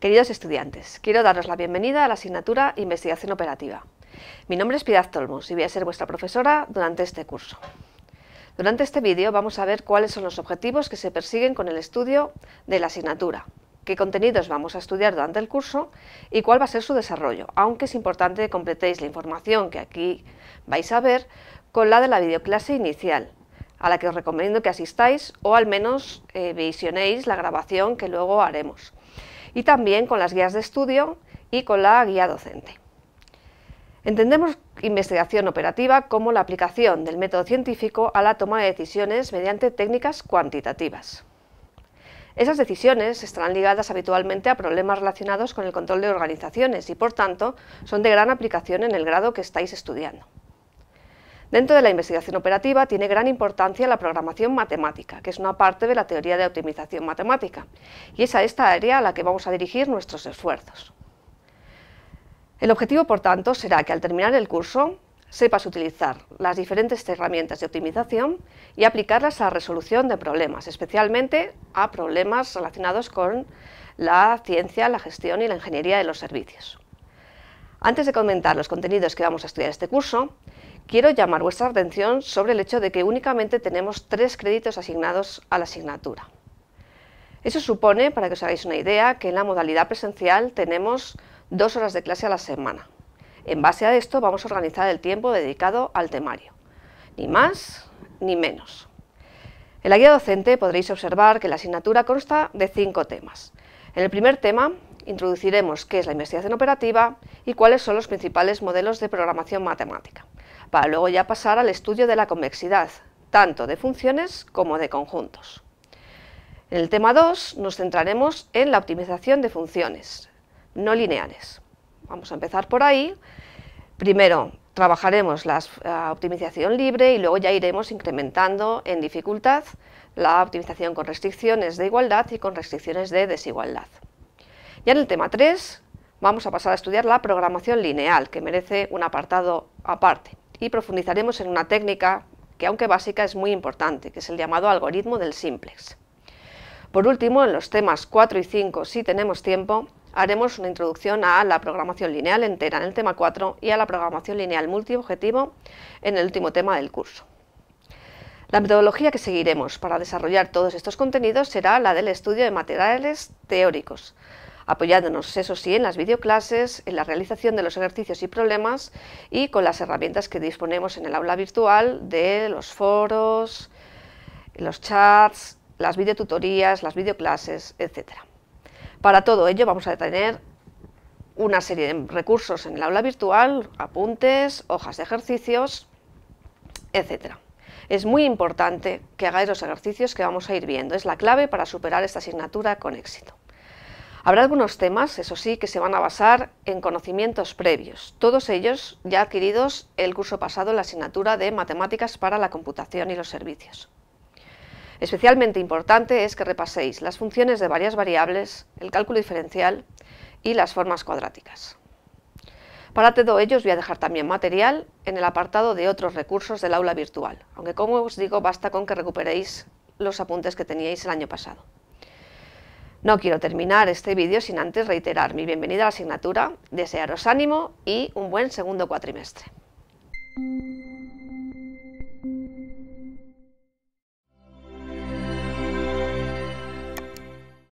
Queridos estudiantes, quiero daros la bienvenida a la asignatura Investigación Operativa. Mi nombre es Piedad Tolmos y voy a ser vuestra profesora durante este curso. Durante este vídeo vamos a ver cuáles son los objetivos que se persiguen con el estudio de la asignatura, qué contenidos vamos a estudiar durante el curso y cuál va a ser su desarrollo, aunque es importante que completéis la información que aquí vais a ver con la de la videoclase inicial, a la que os recomiendo que asistáis o al menos eh, visionéis la grabación que luego haremos y también con las guías de estudio y con la guía docente. Entendemos investigación operativa como la aplicación del método científico a la toma de decisiones mediante técnicas cuantitativas. Esas decisiones estarán ligadas habitualmente a problemas relacionados con el control de organizaciones y, por tanto, son de gran aplicación en el grado que estáis estudiando. Dentro de la investigación operativa tiene gran importancia la programación matemática, que es una parte de la teoría de optimización matemática, y es a esta área a la que vamos a dirigir nuestros esfuerzos. El objetivo, por tanto, será que al terminar el curso sepas utilizar las diferentes herramientas de optimización y aplicarlas a la resolución de problemas, especialmente a problemas relacionados con la ciencia, la gestión y la ingeniería de los servicios. Antes de comentar los contenidos que vamos a estudiar este curso, quiero llamar vuestra atención sobre el hecho de que únicamente tenemos tres créditos asignados a la asignatura. Eso supone, para que os hagáis una idea, que en la modalidad presencial tenemos dos horas de clase a la semana. En base a esto vamos a organizar el tiempo dedicado al temario, ni más ni menos. En la guía docente podréis observar que la asignatura consta de cinco temas. En el primer tema introduciremos qué es la investigación operativa y cuáles son los principales modelos de programación matemática, para luego ya pasar al estudio de la convexidad, tanto de funciones como de conjuntos. En el tema 2 nos centraremos en la optimización de funciones no lineales. Vamos a empezar por ahí. Primero trabajaremos la optimización libre y luego ya iremos incrementando en dificultad la optimización con restricciones de igualdad y con restricciones de desigualdad. Ya en el tema 3 vamos a pasar a estudiar la programación lineal, que merece un apartado aparte, y profundizaremos en una técnica que aunque básica es muy importante, que es el llamado algoritmo del simplex. Por último, en los temas 4 y 5, si tenemos tiempo, haremos una introducción a la programación lineal entera en el tema 4 y a la programación lineal multiobjetivo en el último tema del curso. La metodología que seguiremos para desarrollar todos estos contenidos será la del estudio de materiales teóricos, apoyándonos, eso sí, en las videoclases, en la realización de los ejercicios y problemas y con las herramientas que disponemos en el aula virtual de los foros, los chats, las videotutorías, las videoclases, etc. Para todo ello vamos a tener una serie de recursos en el aula virtual, apuntes, hojas de ejercicios, etc. Es muy importante que hagáis los ejercicios que vamos a ir viendo, es la clave para superar esta asignatura con éxito. Habrá algunos temas, eso sí, que se van a basar en conocimientos previos, todos ellos ya adquiridos el curso pasado en la asignatura de Matemáticas para la Computación y los Servicios. Especialmente importante es que repaséis las funciones de varias variables, el cálculo diferencial y las formas cuadráticas. Para todo ello os voy a dejar también material en el apartado de otros recursos del aula virtual, aunque como os digo basta con que recuperéis los apuntes que teníais el año pasado. No quiero terminar este vídeo sin antes reiterar mi bienvenida a la asignatura, desearos ánimo y un buen segundo cuatrimestre.